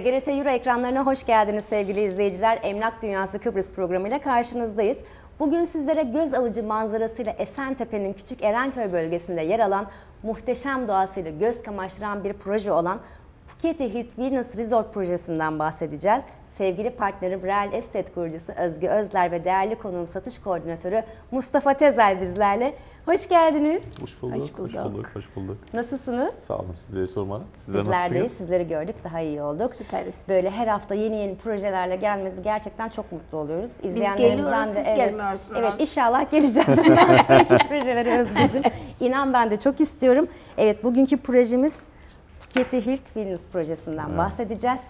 TGRT Euro ekranlarına hoş geldiniz sevgili izleyiciler. Emlak Dünyası Kıbrıs programıyla karşınızdayız. Bugün sizlere göz alıcı manzarasıyla Esentepe'nin Küçük Erenköy bölgesinde yer alan muhteşem doğasıyla göz kamaştıran bir proje olan Phuket Hilt Venus Resort projesinden bahsedeceğiz. Sevgili partnerim Real Estate kurucusu Özgü Özler ve değerli konuğum satış koordinatörü Mustafa Tezel bizlerle. Hoş geldiniz. Hoş bulduk. Hoş bulduk. Hoş bulduk. Hoş bulduk. Nasılsınız? Sağ olun sizleri sormalı. Sizler Bizler deyiz. nasılsınız? Sizleri gördük. Daha iyi olduk. Süperiz. Böyle her hafta yeni yeni projelerle gelmesi gerçekten çok mutlu oluyoruz. geliyoruz, siz evet, gelmiyorsunuz. Evet inşallah geleceğiz projelere Özgürcüğüm. İnan ben de çok istiyorum. Evet bugünkü projemiz Phuket Hilt Wellness projesinden bahsedeceğiz.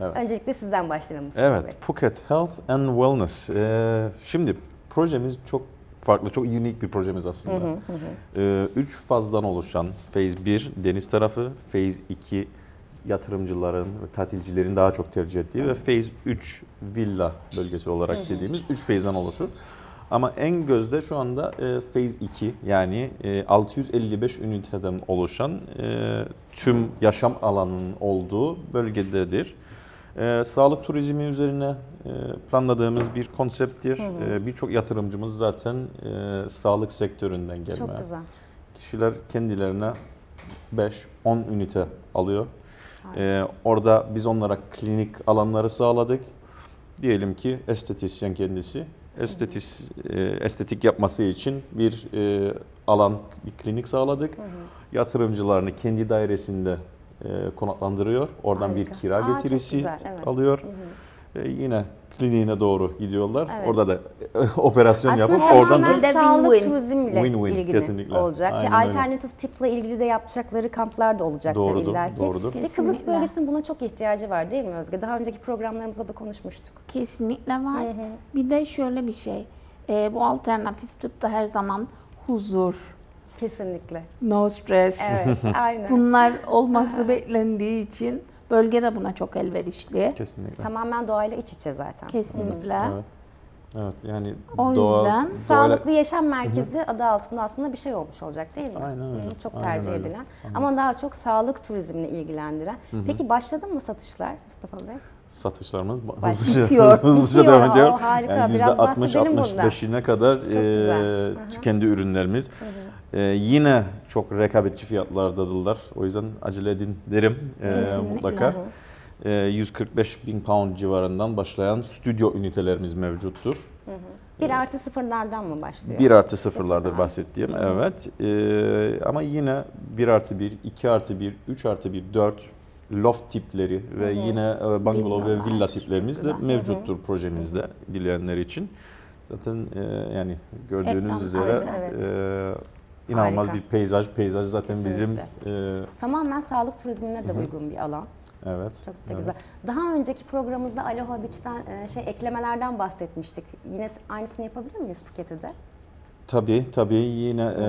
Evet. Öncelikle sizden başlayalım Mustafa Bey. Evet, Phuket Health and Wellness. Ee, şimdi projemiz çok farklı, çok unik bir projemiz aslında. Ee, üç fazdan oluşan Phase 1 deniz tarafı, Phase 2 yatırımcıların ve tatilcilerin daha çok tercih ettiği ve Phase 3 villa bölgesi olarak dediğimiz 3 phase'den oluşur. Ama en gözde şu anda e, Phase 2 yani e, 655 üniteden oluşan e, tüm yaşam alanının olduğu bölgededir. E, sağlık turizmi üzerine e, planladığımız bir konsepttir. E, Birçok yatırımcımız zaten e, sağlık sektöründen gelme. Çok güzel. Kişiler kendilerine 5-10 ünite alıyor. Ee, orada biz onlara klinik alanları sağladık. Diyelim ki estetisyen kendisi. Estetis, e, estetik yapması için bir e, alan, bir klinik sağladık. Yatırımcılarını kendi dairesinde e, konaklandırıyor. Oradan Harika. bir kira Aa, getirisi güzel, evet. alıyor. E, yine kliniğine doğru gidiyorlar. Evet. Orada da operasyon Aslında yapıp oradan da sağlık win-win. turizmle Win-win, ilgili kesinlikle. olacak. Ve Aynen öyle. alternatif tıpla ilgili de yapacakları kamplar da olacaktır doğrudur, illaki. doğrudur. Ve Kıbrıs bölgesinin buna çok ihtiyacı var değil mi Özge? Daha önceki programlarımızda da konuşmuştuk. Kesinlikle var. Bir de şöyle bir şey. e, bu alternatif tıpta her zaman huzur, Kesinlikle. no stress. Evet, aynen. Bunlar olması beklendiği için bölge de buna çok elverişli. Kesinlikle. Tamamen doğayla iç içe zaten. Kesinlikle. Evet. Evet yani O doğa, yüzden doğayla- Sağlıklı Yaşam Merkezi adı altında aslında bir şey olmuş olacak değil mi? Aynen öyle. Çok Aynen tercih öyle. edilen. Ama daha çok sağlık turizmini ilgilendiren. Peki başladı mı satışlar Mustafa Bey? satışlarımız hızlıca, bitiyor. hızlıca Bitiyor. devam ediyor. Harika. Yani Biraz bahsedelim bundan. %60-65'ine kadar e, tükendi ürünlerimiz. E, yine çok rekabetçi fiyatlardadırlar. O yüzden acele edin derim e, Kesinlikle. mutlaka. E, 145 bin pound civarından başlayan stüdyo ünitelerimiz mevcuttur. Bir artı sıfırlardan mı başlıyor? 1 artı sıfırlardır Sıfırlar. bahsettiğim evet. Ee, ama yine 1 artı 1, 2 artı 1, 3 artı 1, 4 loft tipleri ve yine e, bungalow ve Villalar, villa tiplerimiz de mevcuttur projemizde dileyenler için. Zaten e, yani gördüğünüz Ekran üzere evet. e, inanılmaz Harika. bir peyzaj. Peyzaj zaten bizim Kesinlikle. e, Tamamen sağlık turizmine de uygun bir alan. evet. Çok da evet. güzel. Daha önceki programımızda Aloha Beach'ten e, şey eklemelerden bahsetmiştik. Yine aynısını yapabilir miyiz Phuket'te de? Tabii tabii yine e,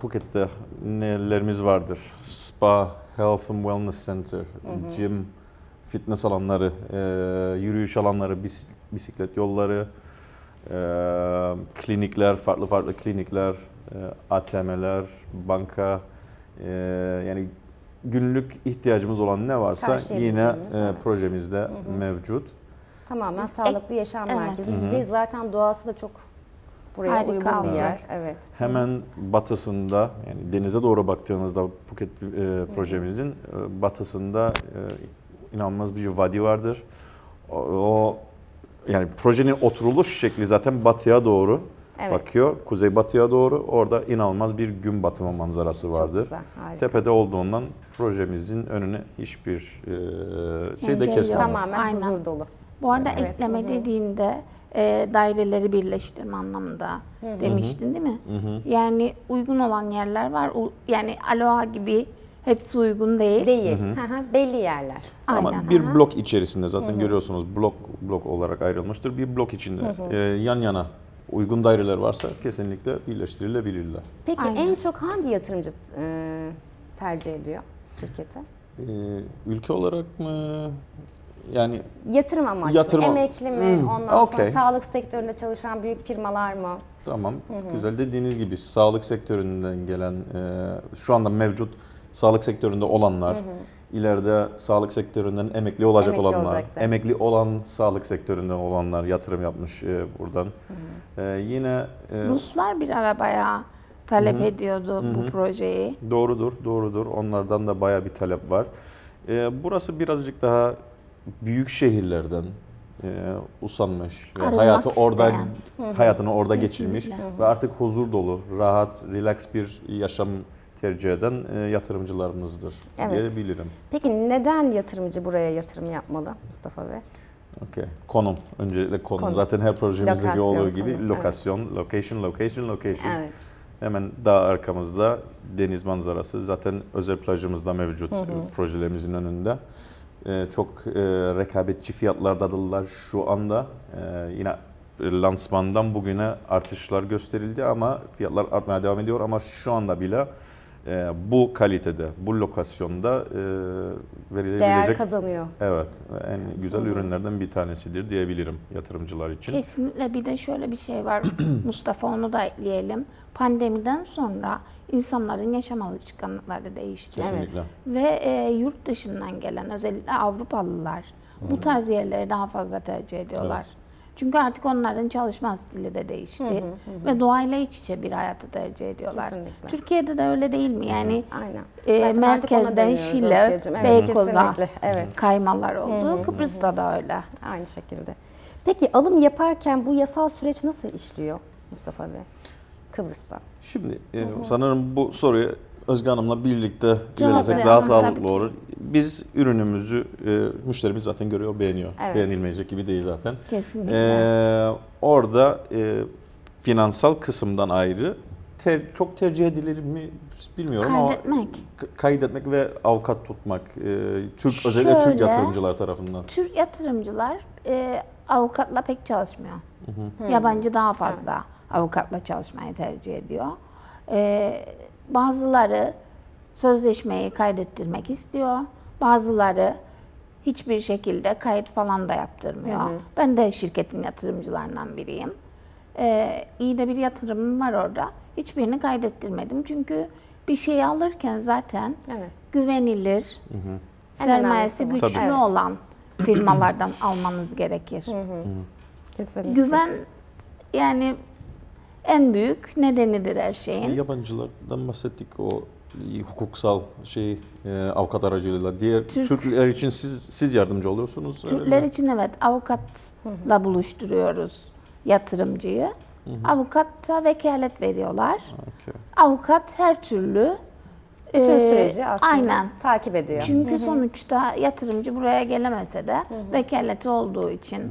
Phuket'te nelerimiz vardır? Spa, Health and Wellness Center, gym, fitness alanları, e, yürüyüş alanları, bis- bisiklet yolları, e, klinikler, farklı farklı klinikler, ATM'ler, banka, e, yani günlük ihtiyacımız olan ne varsa yine Karşılayabileceğimiz, e, projemizde mevcut. Tamamen Biz sağlıklı yaşam evet. merkezi ve zaten doğası da çok buraya Harika uygun bir yer. Evet. Hemen batısında yani denize doğru baktığınızda Phuket e, projemizin e, batısında e, inanılmaz bir vadi vardır. O, o- yani projenin oturuluş şekli zaten batıya doğru Evet. bakıyor. Kuzey batıya doğru. Orada inanılmaz bir gün batımı manzarası Çok vardır. güzel. Harika. Tepede olduğundan projemizin önüne hiçbir e, şey de Engel kesmedi. yok. Tamamen Aynen. huzur dolu. Bu arada Evet, ekleme hı hı. dediğinde e, daireleri birleştirme anlamında demiştin değil mi? Yani uygun olan yerler var. U- Yani Aloha gibi hepsi uygun değil. Değil. Hı hı, Belli yerler. Ama Aynen. bir blok içerisinde zaten görüyorsunuz blok blok olarak ayrılmıştır. Bir blok içinde e, yan yana uygun daireler varsa kesinlikle birleştirilebilirler. Peki Aynen. en çok hangi yatırımcı e, tercih ediyor şirketi? E, ülke olarak mı yani Yatırım amaçlı. Yatırım- Emekli mi? Hmm, Ondan sonra okey. sağlık sektöründe çalışan büyük firmalar mı? tamam güzel dediğiniz gibi sağlık sektöründen gelen e, şu anda mevcut sağlık sektöründe olanlar ileride sağlık sektöründen emekli olacak Emekli olanlar, olacaklar. emekli olan sağlık sektöründen olanlar yatırım yapmış e, buradan. E, yine e, Ruslar bir ara bayağı talep ediyordu bu projeyi. Doğrudur, doğrudur. Onlardan da baya bir talep var. Ee, burası birazcık daha büyük şehirlerden e, usanmış ve Arınmak hayatı orada hayatını orada geçirmiş ve artık huzur dolu, rahat, relax bir yaşam tercih eden e, yatırımcılarımızdır Evet. diyebilirim. Peki neden yatırımcı buraya yatırım yapmalı Mustafa Bey? Okay. Konum, öncelikle konum. Konum. Zaten her projemizdeki Lokasyon, olduğu gibi konum, lokasyon, location, location, location. Evet. Hemen dağ arkamızda deniz manzarası. Zaten özel plajımız da mevcut e, projelerimizin önünde. Ee, çok e, rekabetçi fiyatlardadılar şu anda. Ee, yine lansmandan bugüne artışlar gösterildi ama fiyatlar artmaya devam ediyor ama şu anda bile e, bu kalitede, bu lokasyonda e, Değer verilebilecek kazanıyor. evet en güzel ürünlerden bir tanesidir diyebilirim yatırımcılar için. Kesinlikle bir de şöyle bir şey var Mustafa onu da ekleyelim. Pandemiden sonra insanların yaşam alışkanlıkları değişti. Kesinlikle. Ve e, yurt dışından gelen özellikle Avrupalılar bu tarz yerleri daha fazla tercih ediyorlar. Evet. Çünkü artık onların çalışma stili de değişti ve doğayla iç içe bir hayatı tercih ediyorlar. Kesinlikle. Türkiye'de de öyle değil mi? Yani Aynen. e, merkezden Şile. Evet, Beykoz'a. Evet. kaymalar oldu. Kıbrıs'ta da öyle. Aynı şekilde. Peki alım yaparken bu yasal süreç nasıl işliyor Mustafa Bey? Kıbrıs'ta. Şimdi e, sanırım bu soruyu Özge Hanım'la birlikte ilerlesek daha sağlıklı olur. Biz ürünümüzü e, müşterimiz zaten görüyor, beğeniyor. Evet. Beğenilmeyecek gibi değil zaten. Kesinlikle. E, orada e, finansal kısımdan ayrı ter- çok tercih edilir mi bilmiyorum Kaydetmek. ama kaydetmek ve avukat tutmak e, Türk özellikle Türk Şöyle, yatırımcılar tarafından. Türk yatırımcılar e, avukatla pek çalışmıyor. Yabancı daha fazla avukatla çalışmayı tercih ediyor. E, bazıları sözleşmeyi kaydettirmek istiyor. Bazıları hiçbir şekilde kayıt falan da yaptırmıyor. Ben de şirketin yatırımcılarından biriyim. E, iyi de bir yatırımım var orada. Hiçbirini kaydettirmedim. Çünkü bir şey alırken zaten Evet. güvenilir, En sermayesi önemlisi bu. güçlü Tabii. olan firmalardan almanız gerekir. Kesinlikle. Güven yani en büyük nedenidir her şeyin. Yabancılardan bahsettik o hukuksal şey e, avukat aracılığıyla. Diğer Türk- Türkler için siz siz yardımcı oluyorsunuz. öyle Türkler için evet avukatla buluşturuyoruz yatırımcıyı. Avukata vekalet veriyorlar. Okey. Avukat her türlü Bütün e, süreci aslında aynen. takip ediyor. Çünkü sonuçta yatırımcı buraya gelemese de vekaleti olduğu için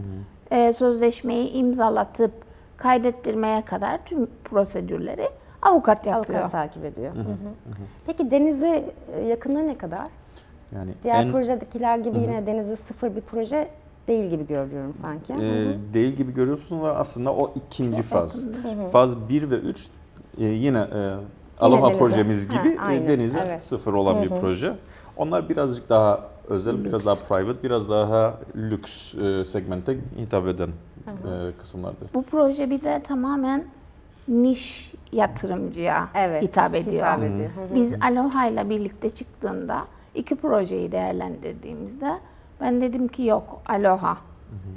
e, sözleşmeyi imzalatıp kaydettirmeye kadar tüm prosedürleri avukat yapıyor. Avukat takip ediyor. Hı hı. Peki denize yakınlığı ne kadar? Yani Diğer en projedekiler gibi yine denize sıfır bir proje değil gibi görüyorum sanki. e, değil gibi görüyorsunuz ama aslında o ikinci Çok faz. Faz 1 ve 3 e, yine e, Aloha projemiz Ha, gibi e, aynen, denize evet. sıfır olan bir proje. Onlar birazcık daha özel, biraz daha private, biraz daha lüks e, segmente hitap eden e, kısımlardır. Bu proje bir de tamamen niş yatırımcıya Evet, hitap ediyor. hitap ediyor. Hı. Biz Aloha ile birlikte çıktığında iki projeyi değerlendirdiğimizde ben dedim ki yok Aloha.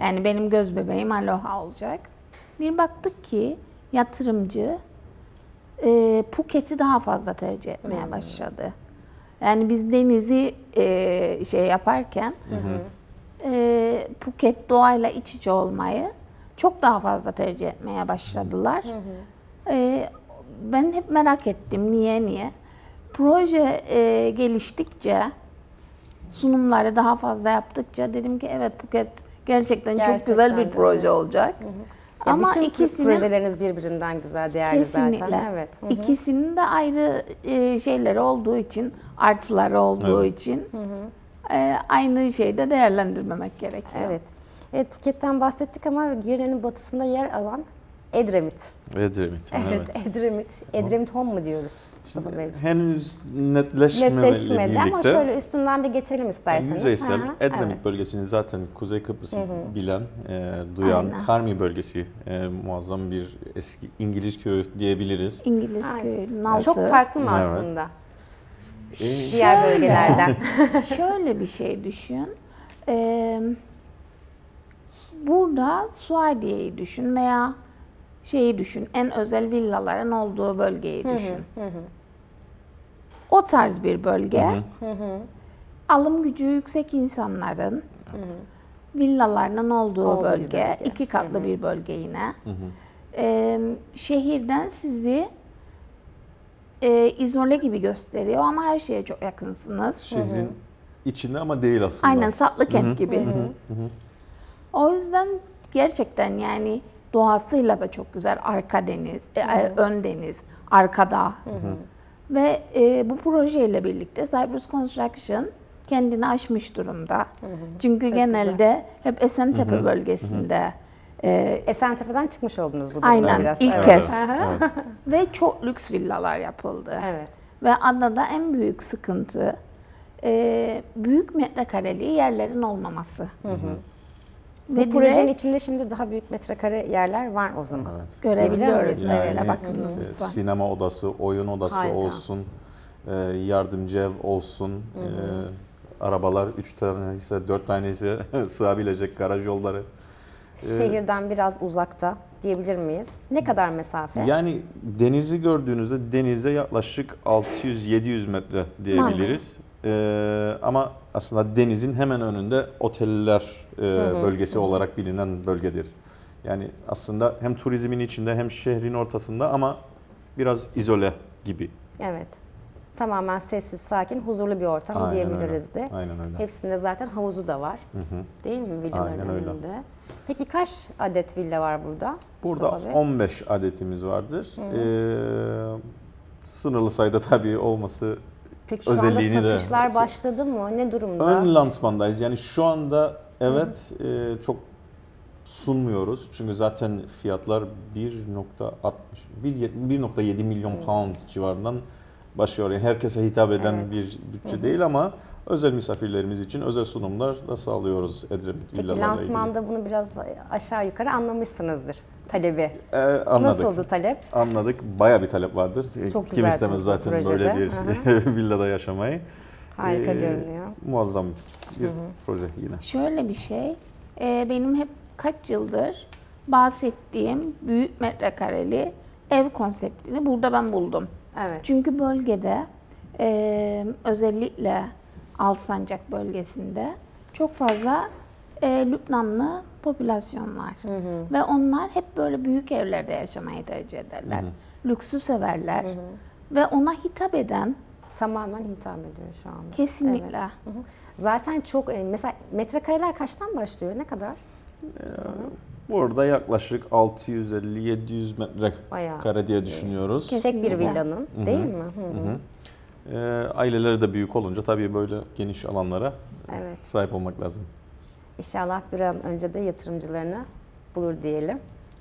Yani benim göz bebeğim Aloha olacak. Bir baktık ki yatırımcı e, Phuket'i daha fazla tercih etmeye başladı. Yani biz denizi e, şey yaparken e, Phuket doğayla iç içe olmayı çok daha fazla tercih etmeye başladılar. E, ben hep merak ettim niye niye. Proje e, geliştikçe sunumları daha fazla yaptıkça dedim ki evet Phuket gerçekten, çok Gerçekten güzel bir proje evet. olacak. Ya Ama bütün ikisinin projeleriniz birbirinden güzel, değerli Kesinlikle. zaten. Evet. Hı hı. İkisinin de ayrı e, şeyleri olduğu için, artıları olduğu Evet. için e, aynı şeyde değerlendirmemek gerekiyor. Evet. Evet Phuket'ten bahsettik ama Girne'nin batısında yer alan Edremit. Edremit. Evet, Edremit. Edremit Home mu diyoruz Mustafa Beyciğim? Henüz netleşmemeli Netleşmedi birlikte. ama şöyle üstünden bir geçelim Yani isterseniz. yüzeysel hı, Edremit evet. bölgesini zaten Kuzey Kıbrıs'ı bilen, e, duyan Aynen. Karmi bölgesi e, muazzam bir eski İngiliz köyü diyebiliriz. İngiliz Aynen. köyünün altı. Çok farklı mı Evet. aslında? diğer bölgelerden. Şöyle bir şey düşün. Ee, burada Suadiye'yi düşün veya şeyi düşün. En özel villaların olduğu bölgeyi düşün. O tarz bir bölge. Alım gücü yüksek insanların villalarının olduğu Olduğu bölge. bölge. iki katlı bir bölge yine. Ee, şehirden sizi e, izole gibi gösteriyor ama her şeye çok yakınsınız. Şehrin içinde ama değil aslında. Aynen Satlı Kent gibi. O yüzden gerçekten yani doğasıyla da çok güzel. Arka deniz, e, e, ön deniz, arkada. Ve e, bu projeyle birlikte Cyprus Construction kendini aşmış durumda. Çünkü genelde hep Esentepe bölgesinde e, Esentepe'den çıkmış oldunuz bu durumda Aynen, biraz. ilk Evet. kez. Evet. ve çok lüks villalar yapıldı. Evet. Ve adada en büyük sıkıntı e, büyük metrekareli yerlerin olmaması. Bu Ve projenin direkt içinde şimdi daha büyük metrekare yerler var o zaman. Evet. görebiliyoruz Yani, bakınız e, sinema odası, oyun odası Harika. olsun, e, yardımcı ev olsun, e, arabalar 3 tane ise 4 tane ise sığabilecek garaj yolları. Şehirden biraz uzakta diyebilir miyiz? Ne kadar mesafe? Yani denizi gördüğünüzde denize yaklaşık 600-700 metre diyebiliriz. E, ama aslında denizin hemen önünde oteller e, bölgesi olarak bilinen bölgedir. Yani aslında hem turizmin içinde hem şehrin ortasında ama biraz izole gibi. Evet. Tamamen sessiz, sakin, huzurlu bir ortam Aynen diyebiliriz öyle. de. Aynen öyle. Hepsinde zaten havuzu da var. Değil mi villaların Aynen öyle. önünde? Peki kaç adet villa var burada? Burada Mustafa Bey? 15 adetimiz vardır. Ee, sınırlı sayıda tabii olması Peki şu özelliğini anda de- satışlar başladı mı? Ne durumda? ön lansmandayız. Yani şu anda evet e, çok sunmuyoruz. Çünkü zaten fiyatlar 1.60 1 1.7 milyon pound civarından başlıyor. Yani herkese hitap eden Evet. bir bütçe değil ama özel misafirlerimiz için özel sunumlar da sağlıyoruz Edremit Peki villalarla ilgili. lansmanda bunu biraz aşağı yukarı anlamışsınızdır talebi. Ee, anladık. Nasıldı talep? Anladık. Baya bir talep vardır. Çok Kim güzel istemez zaten projede. böyle bir villada yaşamayı. Harika Ee, görünüyor. Muazzam bir proje yine. Şöyle bir şey, e, benim hep kaç yıldır bahsettiğim büyük metrekareli ev konseptini burada ben buldum. Evet. Çünkü bölgede e, özellikle Alsancak bölgesinde çok fazla e, Lübnanlı popülasyon var. Ve onlar hep böyle büyük evlerde yaşamayı tercih ederler. Lüksü severler. Ve ona hitap eden Tamamen hitap ediyor şu anda. kesinlikle Hı hı. Zaten çok e, mesela metrekareler kaçtan başlıyor? Ne kadar? Burada yaklaşık 650-700 Bayağı. metrekare diye düşünüyoruz. Kes- Tek bir Kesinlikle. villanın değil mi? Hı hı. Ee, aileleri de büyük olunca tabii böyle geniş alanlara Evet. sahip olmak lazım. İnşallah bir an önce de yatırımcılarını bulur diyelim.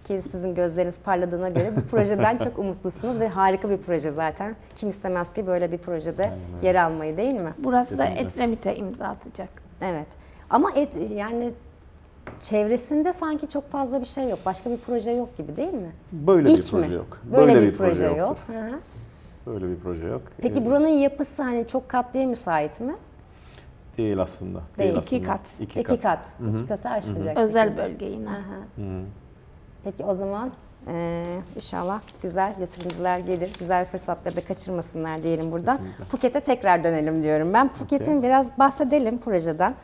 Ki sizin gözleriniz parladığına göre bu projeden çok umutlusunuz ve harika bir proje zaten. Kim istemez ki böyle bir projede öyle. yer almayı değil mi? burası da Kesinlikle. Edremit'e imza atacak. Evet. Ama et- yani çevresinde sanki çok fazla bir şey yok. Başka bir proje yok gibi değil mi? Böyle İlk bir proje mi? yok. Böyle, bir, proje, yok. yoktur. Hı hı. Böyle bir proje yok. Peki Ee, buranın yapısı hani çok katlıya müsait mi? Değil aslında. Değil. İki aslında. kat. İki, İki kat. kat. İki katı aşmayacak. Özel şekilde. bölge yine. Aha. Peki o zaman eee, inşallah güzel yatırımcılar gelir, güzel fırsatları da kaçırmasınlar diyelim buradan. Kesinlikle. Phuket'e tekrar dönelim diyorum ben. Phuket'in Okey. biraz bahsedelim projeden.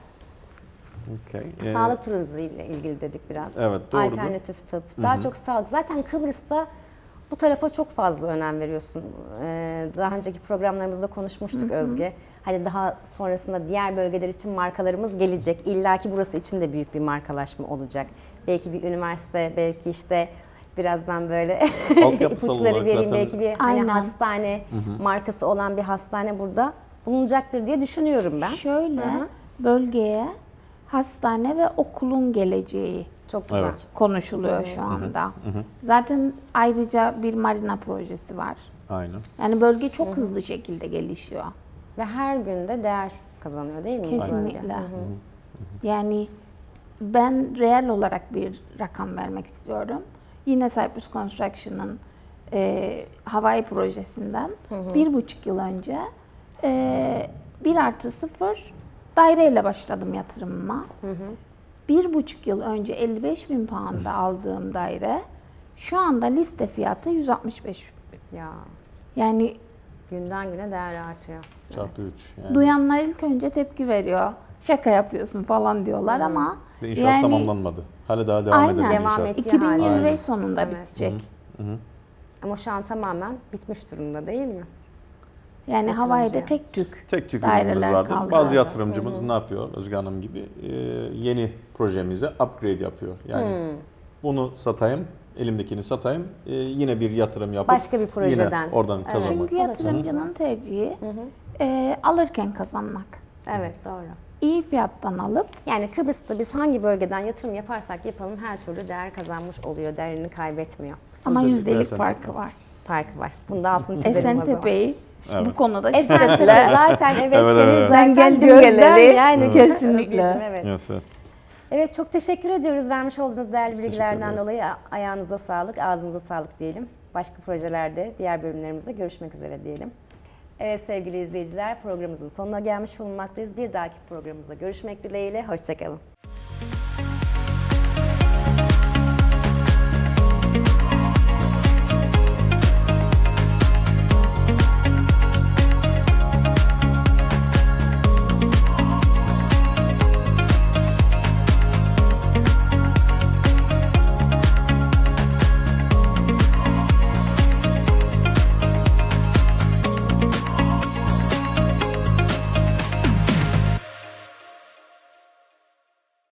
Okey. Ee, Sağlık turizmi ile ilgili dedik biraz. Evet, doğrudur. Alternatif tıp. Daha çok sağlık. Zaten Kıbrıs'ta bu tarafa çok fazla önem veriyorsun. Ee, daha önceki programlarımızda konuşmuştuk Özge. Hani daha sonrasında diğer bölgeler için markalarımız gelecek. İlla ki burası için de büyük bir markalaşma olacak. Belki bir üniversite, belki işte biraz ben böyle ipuçları vereyim. zaten- Belki bir hani Aynen. hastane markası olan bir hastane burada bulunacaktır diye düşünüyorum ben. Şöyle Hı hı. bölgeye hastane ve okulun geleceği Çok güzel. Evet. konuşuluyor şu anda. Zaten ayrıca bir marina projesi var. Aynen. Yani bölge çok hızlı şekilde gelişiyor. Ve her günde değer kazanıyor değil mi? bu bölge? Kesinlikle. Yani ben reel olarak bir rakam vermek istiyorum. Yine Cyprus Construction'ın e, havai projesinden bir buçuk yıl önce Ee, 1 artı 0 daireyle başladım yatırımıma. Bir buçuk yıl önce 55 bin pound'a aldığım daire şu anda liste fiyatı 165 bin. Ya Yani günden güne değer artıyor. Çarpı 3. Yani. duyanlar ilk önce tepki veriyor. Şaka yapıyorsun falan diyorlar ama Ve inşaat yani tamamlanmadı. Hala daha devam Aynen. eden bir Devam inşaat. et- 2025 Aynen. sonunda Evet. bitecek. Ama şu an tamamen bitmiş durumda değil mi? Yani. Hawaii'de tek tük Tek tük daireler vardı. kaldı. Bazı yatırımcımız ne yapıyor Özge Hanım gibi e, yeni projemize upgrade yapıyor. Yani Hmm. bunu satayım, elimdekini satayım, e, yine bir yatırım yapıp Başka bir projeden. yine oradan Evet. kazanmak. Çünkü yatırımcının tercihi e, alırken kazanmak. Evet doğru. İyi fiyattan alıp Yani Kıbrıs'ta biz hangi bölgeden yatırım yaparsak yapalım her türlü değer kazanmış oluyor. Değerini kaybetmiyor. ama yüzdelik farkı var. Farkı var. Bunu da altını çizelim o zaman. Esentepe'yi Evet. bu konuda Esentepe şiddetle zaten evet, Evet, senin evet. zaten Ben geldim yani Evet. kesinlikle. Evet. Yes, yes. Evet çok teşekkür ediyoruz vermiş olduğunuz değerli teşekkür bilgilerden dolayı. Ayağınıza sağlık, ağzınıza sağlık diyelim. Başka projelerde, diğer bölümlerimizde görüşmek üzere diyelim. Evet sevgili izleyiciler programımızın sonuna gelmiş bulunmaktayız. Bir dahaki programımızda görüşmek dileğiyle. Hoşçakalın.